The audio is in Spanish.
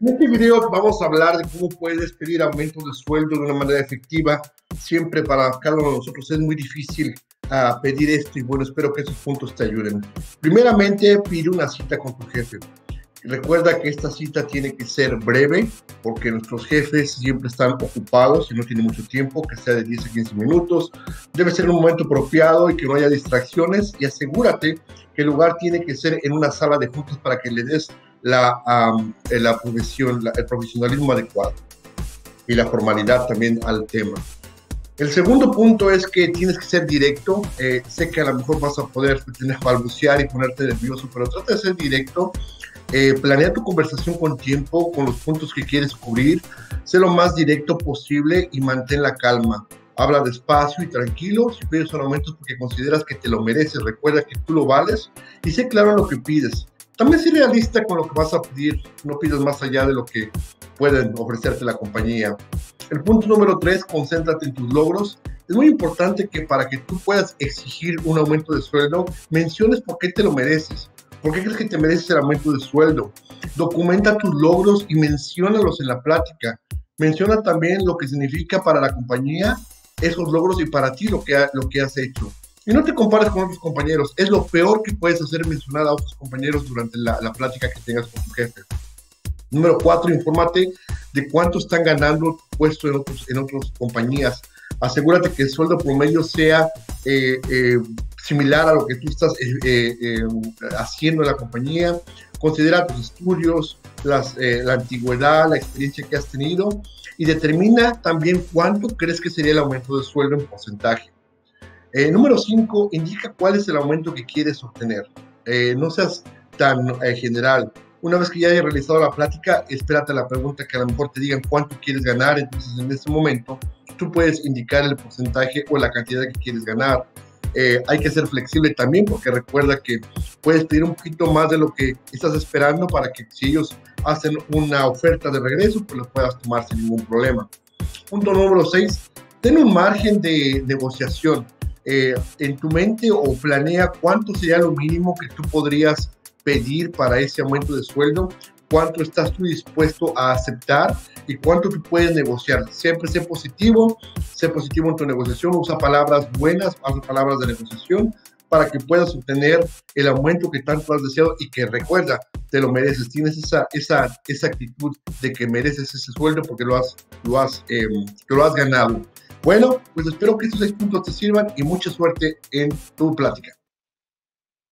En este video vamos a hablar de cómo puedes pedir aumento de sueldo de una manera efectiva. Siempre para cada uno de nosotros es muy difícil uh, pedir esto y bueno, espero que esos puntos te ayuden. Primeramente, pide una cita con tu jefe. Recuerda que esta cita tiene que ser breve porque nuestros jefes siempre están ocupados y no tienen mucho tiempo, que sea de 10 a 15 minutos. Debe ser un momento apropiado y que no haya distracciones y asegúrate que el lugar tiene que ser en una sala de juntas para que le des la, la profesión, el profesionalismo adecuado y la formalidad también al tema. El segundo punto es que tienes que ser directo. Eh, sé que a lo mejor vas a poder tener balbucear y ponerte nervioso, pero trata de ser directo. Eh, planea tu conversación con tiempo, con los puntos que quieres cubrir. Sé lo más directo posible y mantén la calma. Habla despacio y tranquilo. Si pides un aumento porque consideras que te lo mereces, recuerda que tú lo vales y sé claro en lo que pides. También sé realista con lo que vas a pedir, no pidas más allá de lo que pueden ofrecerte la compañía. El punto número tres, concéntrate en tus logros. Es muy importante que para que tú puedas exigir un aumento de sueldo, menciones por qué te lo mereces. ¿Por qué crees que te mereces el aumento de sueldo? Documenta tus logros y menciónalos en la plática. Menciona también lo que significa para la compañía esos logros y para ti lo que, lo que has hecho. Y no te compares con otros compañeros. Es lo peor que puedes hacer mencionar a otros compañeros durante la, plática que tengas con tu jefe. Número cuatro, infórmate de cuánto están ganando puesto en, otros, en otras compañías. Asegúrate que el sueldo promedio sea eh, eh, similar a lo que tú estás eh, haciendo en la compañía. Considera tus estudios, la antigüedad, la experiencia que has tenido y determina también cuánto crees que sería el aumento de sueldo en porcentaje. Eh, número 5, indica cuál es el aumento que quieres obtener. Eh, no seas tan eh, general. Una vez que ya hayas realizado la plática, espérate la pregunta que a lo mejor te digan cuánto quieres ganar. Entonces, en ese momento, tú puedes indicar el porcentaje o la cantidad que quieres ganar. hay que ser flexible también porque recuerda que puedes pedir un poquito más de lo que estás esperando para que si ellos hacen una oferta de regreso, pues lo puedas tomar sin ningún problema. Punto número 6, ten un margen de negociación. Eh, en tu mente o planea cuánto sería lo mínimo que tú podrías pedir para ese aumento de sueldo, cuánto estás tú dispuesto a aceptar y cuánto tú puedes negociar. Siempre sé positivo, sé positivo en tu negociación, usa palabras buenas, usa palabras de negociación para que puedas obtener el aumento que tanto has deseado y que recuerda, te lo mereces, tienes esa, esa, esa actitud de que mereces ese sueldo porque lo has, lo has, eh, lo has ganado. Bueno, pues espero que estos seis puntos te sirvan y mucha suerte en tu plática.